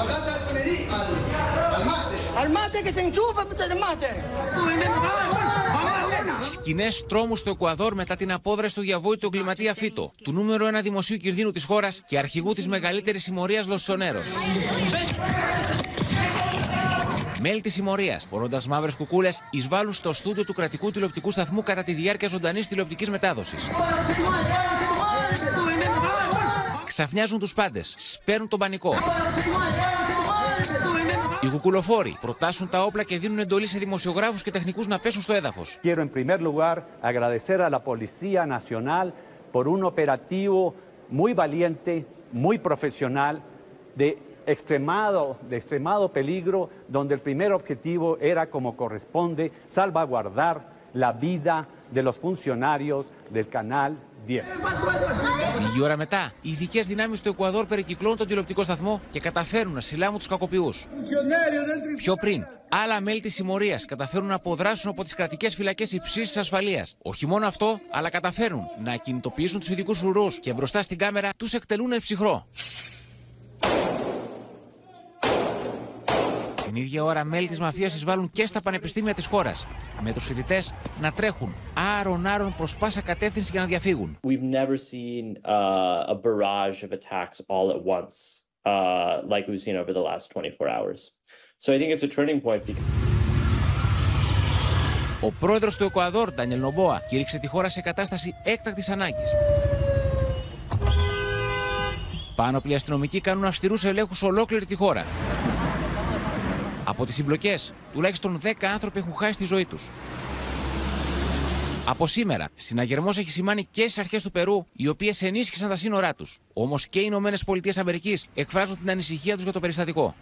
Hablate con allí, al, al mate. Al mate que se enchufa el mate. Σκηνές τρόμου στο Εκουαδόρ μετά την απόδραση του διαβόητου εγκληματία Φίτο, του νούμερο ένα δημοσίου κινδύνου της χώρας και αρχηγού της μεγαλύτερης συμμορίας Λοσσονέρο. Μέλη της συμμορίας, φορώντα μαύρες κουκούλες, εισβάλλουν στο στούντιο του κρατικού τηλεοπτικού σταθμού κατά τη διάρκεια ζωντανής τηλεοπτικής μετάδοσης. Ξαφνιάζουν του πάντε, σπέρνουν τον πανικό. Οι κουκουλοφόροι προτάσουν τα όπλα και δίνουν εντολή σε δημοσιογράφους και τεχνικούς να πέσουν στο έδαφος. Quiero en primer lugar agradecer a la Policía Nacional por un operativo muy valiente, muy profesional, de extremado, de extremado peligro, donde el primer objetivo era, como corresponde, salvaguardar la vida de los funcionarios del Canal 10. Λίγη ώρα μετά, οι ειδικές δυνάμεις του Εκουαδόρ περικυκλώνουν τον τηλεοπτικό σταθμό και καταφέρουν να συλλάβουν τους κακοποιούς. Πιο πριν, άλλα μέλη της συμμορίας καταφέρουν να αποδράσουν από τις κρατικές φυλακές υψής ασφαλείας. Όχι μόνο αυτό, αλλά καταφέρουν να κινητοποιήσουν τους ειδικούς ουρού και μπροστά στην κάμερα τους εκτελούν ψυχρό. Την ίδια ώρα, μέλη της μαφίας εισβάλλουν και στα πανεπιστήμια της χώρας, με τους φοιτητές να τρέχουν άρον-άρον προς πάσα κατεύθυνση για να διαφύγουν. We've never seen uh, a barrage of attacks all at once, uh, like we've seen over the last 24 hours. So I think it's a turning point because. Ο πρόεδρος του Εκουαδόρ, Ντανιελ Νομπόα, κήρυξε τη χώρα σε κατάσταση έκτακτης ανάγκης. Πάνω αστυνομικοί κάνουν αυστηρούς ελέγχους σε ολόκληρη τη χώρα. Από τις συμπλοκές, τουλάχιστον 10 άνθρωποι έχουν χάσει τη ζωή τους. Από σήμερα, συναγερμός έχει σημάνει και στις αρχές του Περού, οι οποίες ενίσχυσαν τα σύνορά τους. Όμως και οι Ηνωμένες Πολιτείες Αμερικής εκφράζουν την ανησυχία τους για το περιστατικό.